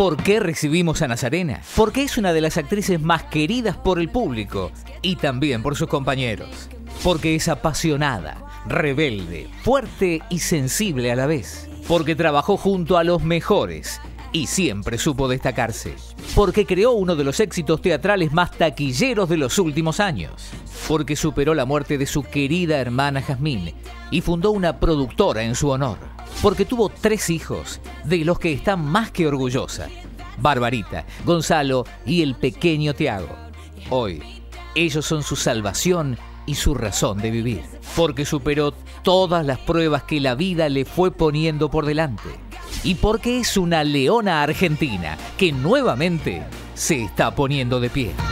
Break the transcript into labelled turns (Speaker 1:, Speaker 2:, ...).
Speaker 1: ¿Por qué recibimos a Nazarena? Porque es una de las actrices más queridas por el público y también por sus compañeros. Porque es apasionada, rebelde, fuerte y sensible a la vez. Porque trabajó junto a los mejores y siempre supo destacarse. Porque creó uno de los éxitos teatrales más taquilleros de los últimos años. Porque superó la muerte de su querida hermana Jazmín y fundó una productora en su honor. Porque tuvo tres hijos, de los que está más que orgullosa. Barbarita, Gonzalo y el pequeño Tiago. Hoy, ellos son su salvación y su razón de vivir. Porque superó todas las pruebas que la vida le fue poniendo por delante y porque es una leona argentina que nuevamente se está poniendo de pie.